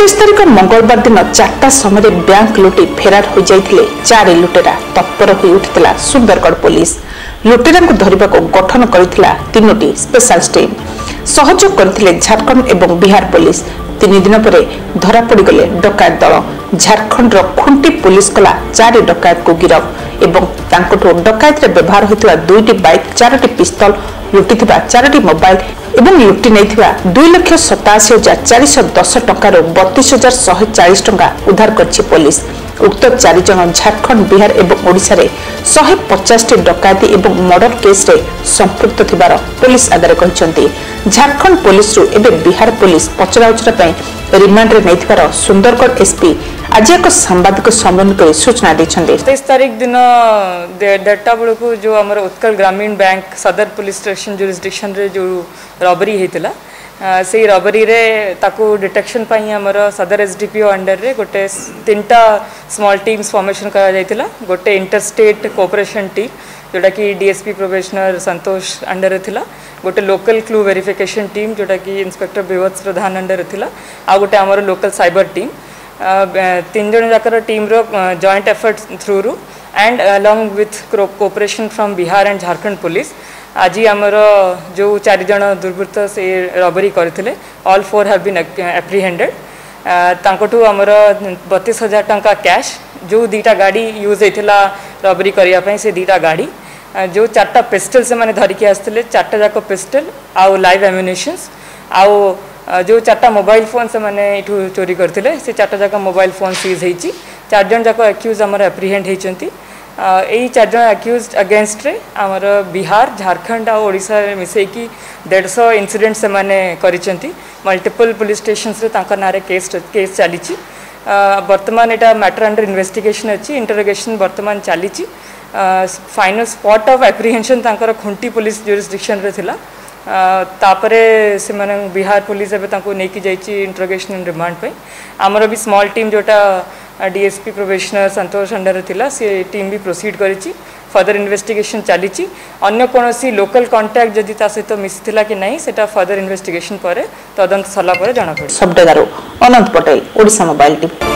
ସତେଇଶ ତାରିଖ ମଙ୍ଗଳବାର ଦିନ ଚାରିଟା ସମୟରେ ବ୍ୟାଙ୍କ ଲୁଟି ଫେରାର ହୋଇଯାଇଥିଲେ ଚାରି ଲୁଟେରା। ତତ୍ପର ହୋଇ ଉଠିଥିଲା ସୁନ୍ଦରଗଡ଼ ପୋଲିସ। ଲୁଟେରାଙ୍କୁ ଧରିବାକୁ ଗଠନ କରିଥିଲା ତିନୋଟି ସ୍ପେଶାଲ ଟିମ୍ ସହଯୋଗ କରିଥିଲେ ଝାଡ଼ଖଣ୍ଡ ଏବଂ ବିହାର ପୋଲିସ। ତିନି ଦିନ ପରେ ଧରାପଡ଼ିଗଲେ ଡକାୟତ ଦଳ। ଝାଡ଼ଖଣ୍ଡର ଖୁଣ୍ଟି ପୋଲିସ କଲା ଚାରି ଡକାୟତକୁ ଗିରଫ ଏବଂ ତାଙ୍କଠୁ ଡକାୟତରେ ବ୍ୟବହାର ହୋଇଥିବା ଦୁଇଟି ବାଇକ୍ ଚାରୋଟି ପିସ୍ତଲ ଲୁଟିଥିବା ଚାରୋଟି ମୋବାଇଲ ଏବଂ ଲୁଟି ନେଇଥିବା ଦୁଇ ଲକ୍ଷ ସତାଅଶୀ ହଜାର ଚାରିଶହ ଦଶ ଟଙ୍କାରୁ ବତିଶ ହଜାର ଶହେ ଚାଳିଶ ଟଙ୍କା ଉଦ୍ଧାର କରିଛି ପୋଲିସ। ଉକ୍ତ ଚାରିଜଣ ଝାଡ଼ଖଣ୍ଡ ବିହାର ଏବଂ ଓଡ଼ିଶାରେ ଶହେ ପଚାଶଟି ଡକାୟତି ଏବଂ ମର୍ଡର କେସ୍ରେ ସମ୍ପୃକ୍ତ ଥିବାର ପୋଲିସ ଆଗରେ କହିଛନ୍ତି। ଝାଡ଼ଖଣ୍ଡ ପୋଲିସରୁ ଏବେ ବିହାର ପୋଲିସ ପଚରାଉଚରା ପାଇଁ ରିମାଣ୍ଡରେ ନେଇଥିବାର ସୁନ୍ଦରଗଡ଼ ଏସ୍ପି ଆଜି ଏକ ସାମ୍ବାଦିକ ସମ୍ମିଳନୀ କରି ସୂଚନା ଦେଇଛନ୍ତି तेईस तारीख दिन डेटा बेलू जो आम उत्कल ग्रामीण बैंक सदर पुलिस स्टेशन जुरिस्डिक्शन रे जो रबरी होता से रबरी रे ताकू डिटेक्शन आमर सदर एस डी पी अंडर रे गोटे तीन टा स्मॉल टीम्स फॉर्मेशन करा गोटे इंटरस्टेट कोऑपरेशन टीम जोटा कि डीएसपी प्रोफेशनल संतोष अंडर थिला गोटे लोकल क्लू वेरिफिकेशन टीम जोटा कि इंस्पेक्टर विवत्स प्रधान अंडर थिला आ गोटे आमर लोकल साइबर टीम तीन जन जाकर टीम्र joint effort through and along with cooperation from Bihar and Jharkhand police आज आमर जो चार जन दुर्वृत्त से रबरी करते all four have been apprehended तांकठू आमर बतीस हज़ार टंका कैश जो दीटा गाड़ी यूज़ होता रबरी करने से दीटा गाड़ी जो चार्टा पिस्टल से धरिकी आसते चार्टा जाक पिस्टल आउ लाइव एम्युनेशंस आउ जो चार्टा मोबाइल फ़ोन से मैंने चोरी करते से चार्टा जाक मोबाइल फ़ोन सीज होती चारजन जाक आम एप्रिहेंड होती यही चारजन एक्यूज अगेन्स्ट रे आमर बिहार झारखंड आ ओडिशा मिसेकी देढ़श इनसीडेंट से मल्टीपल पुलिस स्टेशन नारे केस केस चली बर्तमान यहाँ मैटर अंडर इन्वेस्टिगेशन अच्छी इंटरोगेशन बर्तमान चली फाइनल स्पॉट एप्रिहेंशन तांकर खुंटी पुलिस जुरिस्डिक्शन তাপরে সে বিহার পুলিশ এবার তাঁকু নেকি যাইছি ইন্ট্রোগেশন রিমান্ড পাই আমার বি স্মল টিম যেটা ডিএসপি প্রোবেশনার সন্তোষ অন্ডারে লা সে টিম বি প্রোসিড করেছি ফর্দর ইনভেস্টিগেশন চালিছি অন্য কোণী লোকাল কন্টাক্ট যদি তা সহ মিশি কি না সেটা ফর্দর ইনভেস্টিগেশন পরে তদন্ত সরলা পরে জনা পড়ে শব্দদারু অনন্ত পটেল ওড়শা মোবাইল টিভি